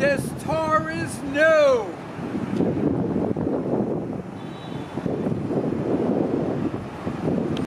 This tar is new.